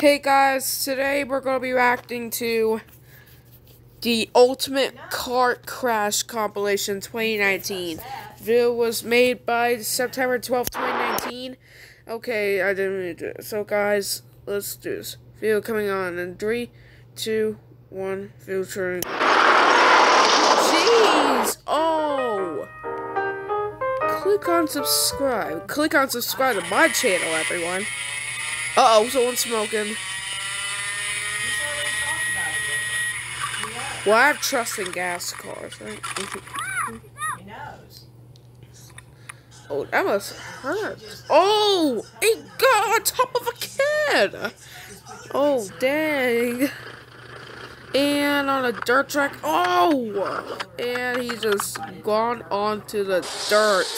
Hey guys, today we're going to be reacting to the Ultimate Kart Crash Compilation 2019. Video was made by September 12, 2019. Okay, I didn't to do it. So guys, let's do this. Video coming on in 3, 2, 1, filtering. Jeez! Oh! Click on subscribe. Click on subscribe to my channel, everyone. Uh oh, someone's smoking. Well, I have trust in gas cars. Oh, that must hurt. Oh, it got on top of a kid. Oh, dang. And on a dirt track. Oh, and he just gone onto the dirt.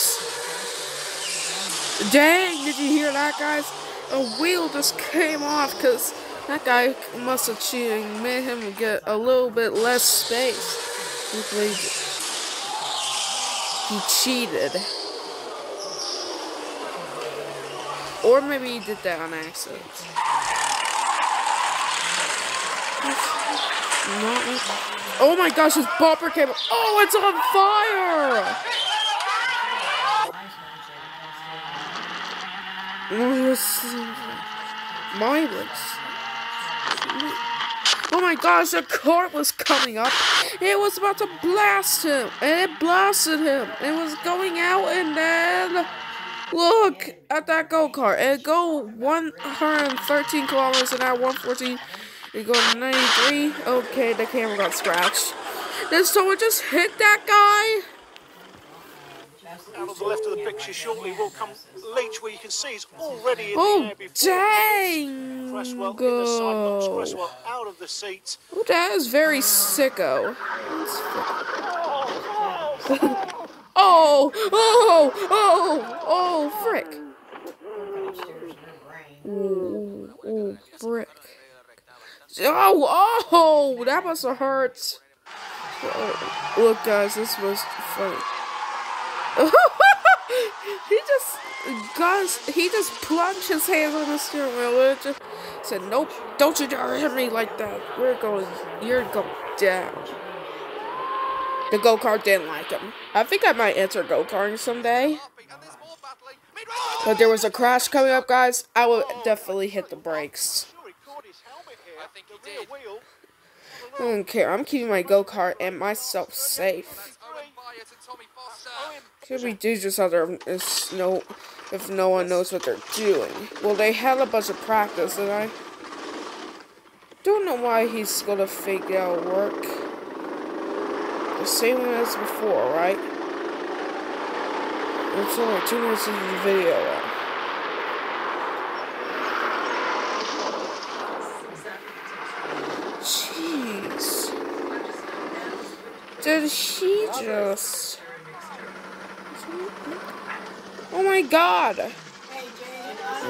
Dang, did you hear that, guys? A wheel just came off because that guy must have cheated made him get a little bit less space. He, he cheated. Or maybe he did that on accident. Not- Oh my gosh, his bumper came. Oh, it's on fire! Mileage. Oh my gosh, a cart was coming up. It was about to blast him. And it blasted him. It was going out and then look at that go-kart. It go 113 kilometers an hour, 114. It go 93. Okay, the camera got scratched. Did someone just hit that guy? The left of the picture shortly will come Leach, where you can see he's already in the Oh, air before dang. Cresswell in the side. Cresswell out of the seat. Oh, that is very sicko. Oh, oh, oh, oh, frick. Upstairs, no brain. Oh, frick. Oh, oh, that must have hurt. Oh, look, guys, this was funny. he just, guys, he just plunged his hands on the steering wheel and just said, "Nope, don't you dare hit me like that. We're going, you're going down." The go kart didn't like him. I think I might enter go karting someday. But there was a crash coming up, guys. I would definitely hit the brakes. I don't care. I'm keeping my go kart and myself safe. Could we do just other if no if no one knows what they're doing? Well, they had a bunch of practice, and I don't know why he's gonna fake out work. The same as before, right? It's only two minutes into the video. Jeez. Did he just... Oh my god!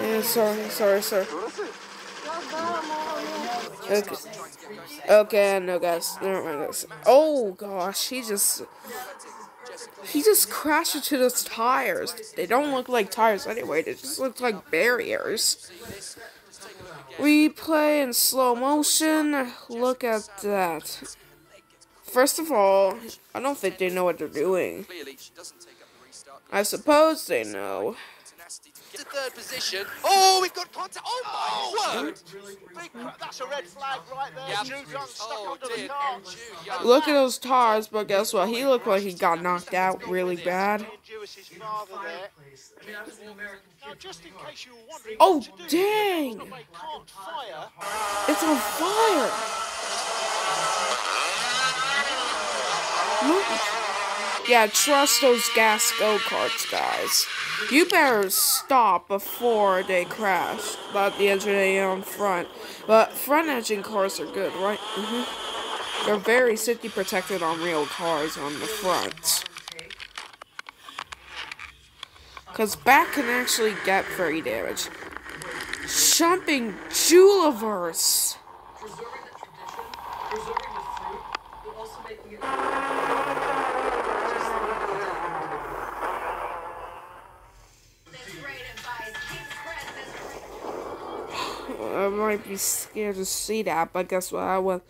Yeah, sorry, sorry, sorry. Okay. Okay, no guys, never mind guys. Oh gosh, he just he just crashed into those tires. They don't look like tires anyway, they just look like barriers. Replay in slow motion. Look at that. First of all, I don't think they know what they're doing. Clearly, she doesn't take up the restart. I suppose they know. To third position. Oh, we've got contact. Oh my word! Big That's a red flag right there. Yeah. Jude Young stuck Oh under the car. Jude Look at those tires, but guess what? He looked like he got knocked out really bad. Ian Jewis's father there. Now, just in case you were wondering Oh, what to do, dang. they can't fire. It's on fire! Yeah, trust those gas go-karts, guys. You better stop before they crash. About the engine on front. But front engine cars are good, right? hmm They're very safety protected on real cars on the front. Because back can actually get very damaged. Jumping Juliverse. I might be scared to see that, but guess what? I would.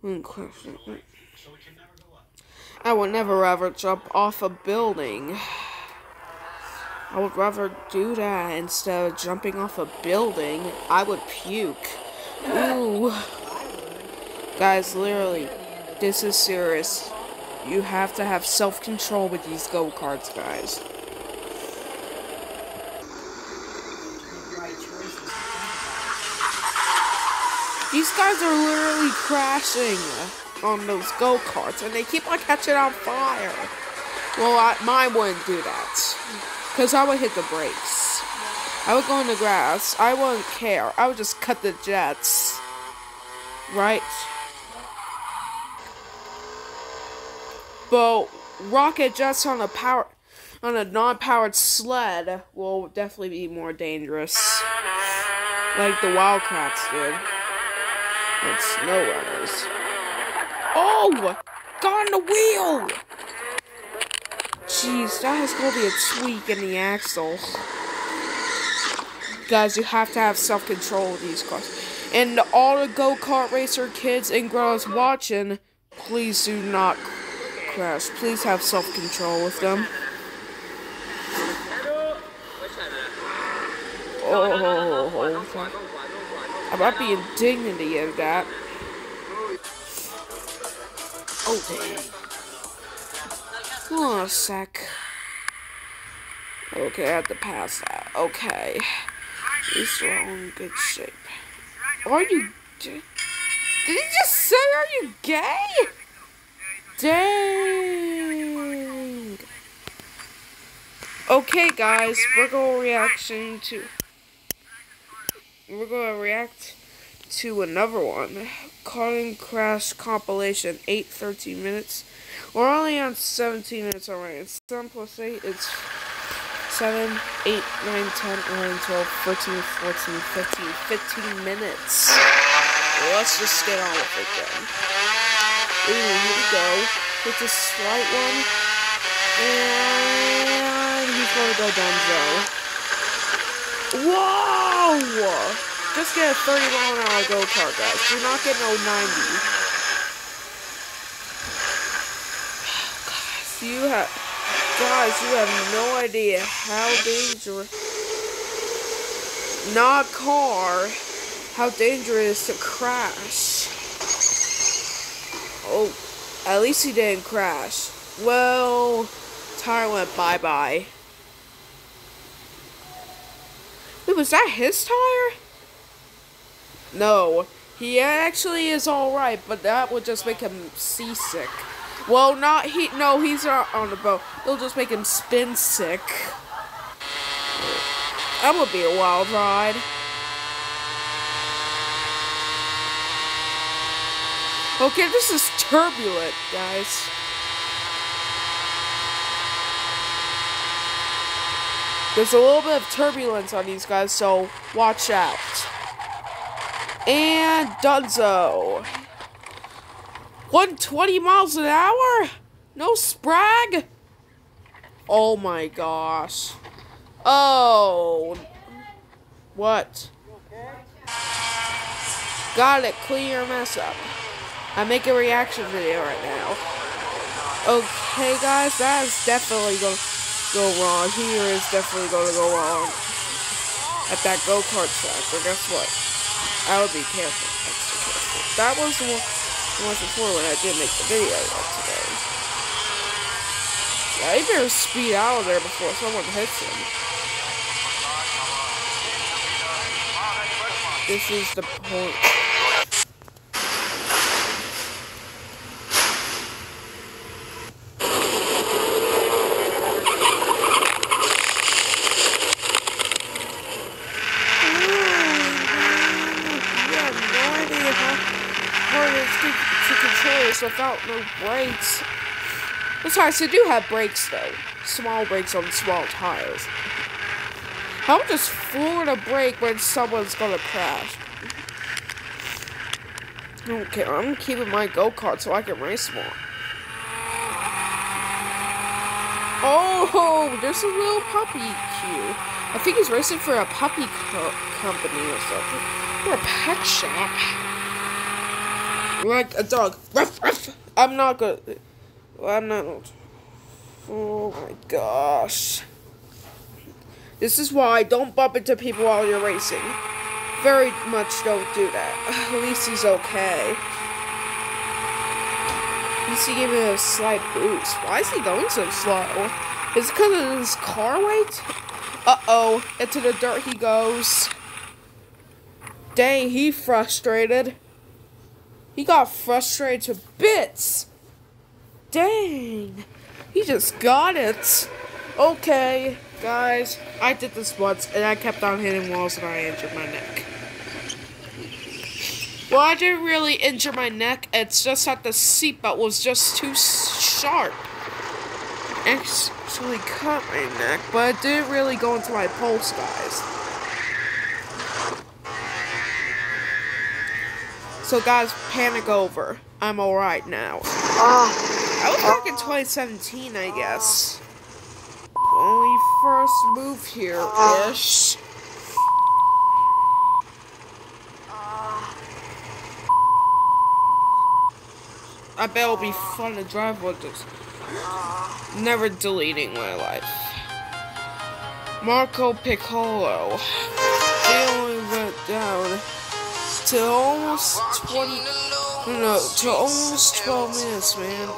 Hmm, question it. I would never ever jump off a building. I would rather do that instead of jumping off a building. I would puke. Ooh. Guys, literally, this is serious. You have to have self-control with these go-karts, guys. These guys are literally crashing on those go-karts, and they keep on catching on fire. Well, I, mine wouldn't do that. Because I would hit the brakes. I would go in the grass. I wouldn't care. I would just cut the jets. Right? But rocket jets on a power on a non-powered sled will definitely be more dangerous. Like the Wildcats did. And snow runners. Oh! Got on the wheel! Jeez, that has got to be a tweak in the axle. Guys, you have to have self-control with these cars. And all the go-kart racer kids and girls watching, please do not crash. Please have self-control with them. Oh, oh, oh, oh I might be indignity of that. Oh, dang. Hold on a sec. Okay, I have to pass that. Okay. At least we're all in good shape. Are you... Did he just say, are you gay? Dang. Okay, guys, we're going to reaction to... We're to react to another one. Calling Crash compilation, 8, 13 minutes. We're only on 17 minutes already. It's 7 plus 8, it's 7, 8, 9, 10, 11, 12, 13, 14, 15, 15 minutes. Let's just get on with it then. Ooh, here we go. With a slight one. And he's gonna go Dunzo. Whoa! Just get a 30 mile an hour go kart, guys. Do not get no 90. Guys, you have, guys, you have no idea how dangerous, not car, how dangerous to crash. Oh, at least he didn't crash. Well, tire went bye-bye. Wait, was that his tire? No, he actually is alright, but that would just make him seasick. Well, not he, no, he's not on the boat. It'll just make him spin sick. That would be a wild ride. Okay, this is turbulent, guys. There's a little bit of turbulence on these guys, so watch out. And Dunzo. 120 miles an hour? No sprag? Oh my gosh. Oh. What? Got it. clear mess up. I make a reaction video right now. Okay, guys, that is definitely going to go wrong. Here is definitely going to go wrong at that go-kart track. But guess what? I would be careful, extra careful. That was the one, the one before when I did make the video of today. Yeah, he better speed out of there before someone hits him. This is the point. Without no brakes. Besides, they do have brakes though. Small brakes on small tires. How floor the brake when someone's gonna crash? I don't care. I'm keeping my go-kart so I can race more. Oh, there's a little puppy queue. I think he's racing for a puppy co company or something. We're a pet shop. Like a dog. Ruff, ruff. I'm not good. I'm not. Oh my gosh. This is why don't bump into people while you're racing. Very much don't do that. At least he's okay. At least he gave me a slight boost. Why is he going so slow? Is it because of his car weight? Uh-oh. Into the dirt he goes. Dang, he frustrated. He got frustrated to bits. Dang. He just got it. Okay, guys. I did this once, and I kept on hitting walls, and I injured my neck. Well, I didn't really injure my neck. It's just that the seatbelt was just too sharp. Actually cut my neck, but it didn't really go into my pulse, guys. So, guys, panic over. I'm alright now. I was back in 2017, I guess. When we first moved here-ish. I bet it'll be fun to drive with this. Never deleting my life. Marco Piccolo. They only went down to almost 20. No, to almost 12 minutes, man.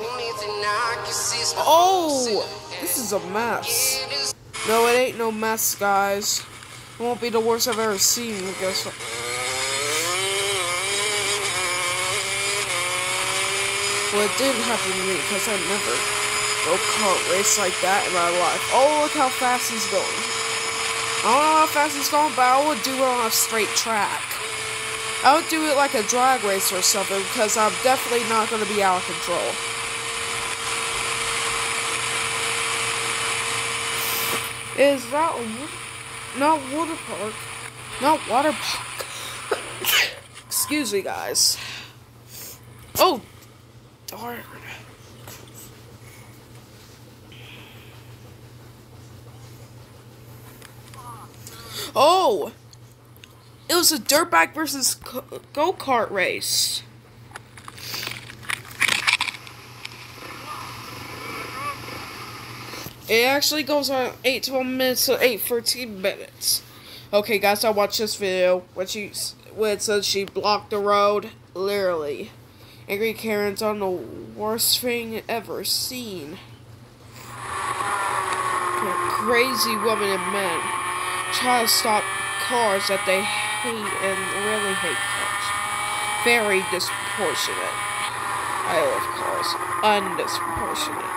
Oh! This is a mess. No, it ain't no mess, guys. It won't be the worst I've ever seen, I guess what? Well, it didn't happen to me because I never go kart race like that in my life. Oh, look how fast he's going. I don't know how fast he's going, but I would do it on a straight track. I would do it like a drag race or something because I'm definitely not going to be out of control. Is that not water park? Not water park. Excuse me, guys. Oh, darn. Oh, it was a dirt bike versus go kart race. It actually goes on 8 12 minutes to 8 13 minutes. Okay, guys, I watched this video when she when it says she blocked the road. Literally. Angry Karen's on the worst thing ever seen. Crazy women and men try to stop cars that they hate and really hate cars. Very disproportionate. I love cars. Undisproportionate.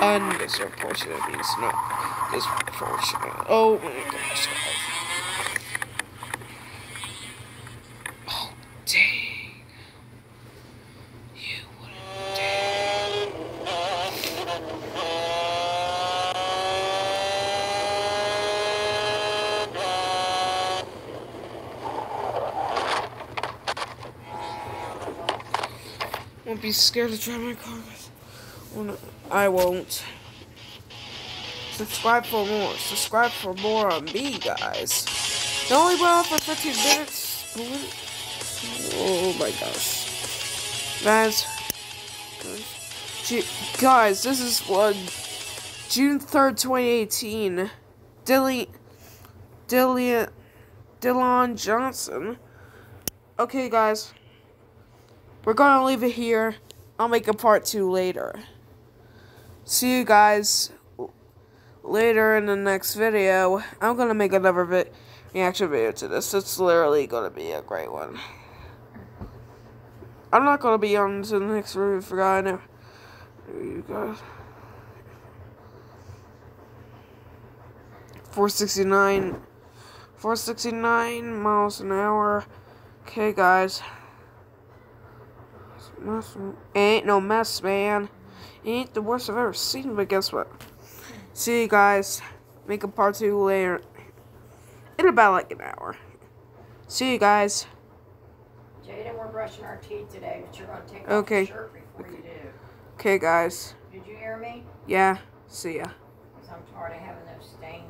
Undisproportionate means not disproportionate. Oh my gosh, guys. Oh, dang. You wouldn't dare. Won't be scared to drive my car. I won't. Subscribe for more. Subscribe for more on me, guys. It only went on for 15 minutes. Oh my gosh. Guys. Guys, this is one. June 3rd, 2018. Dilly. Dilly. Dillon Johnson. Okay, guys. We're gonna leave it here. I'll make a part two later. See you guys later in the next video. I'm gonna make another vi reaction video to this. It's literally gonna be a great one. I'm not gonna be on to the next video for God. There you guys. 469 469 miles an hour. Okay, guys. Ain't no mess, man. Ain't the worst I've ever seen, but guess what? See you guys. Make a part two later. In about like an hour. See you guys. Jaydon, we're brushing our teeth today, but you're gonna take off Okay. your shirt before you do. Okay, guys. Did you hear me? Yeah. See ya. Because I'm tired of having those stains.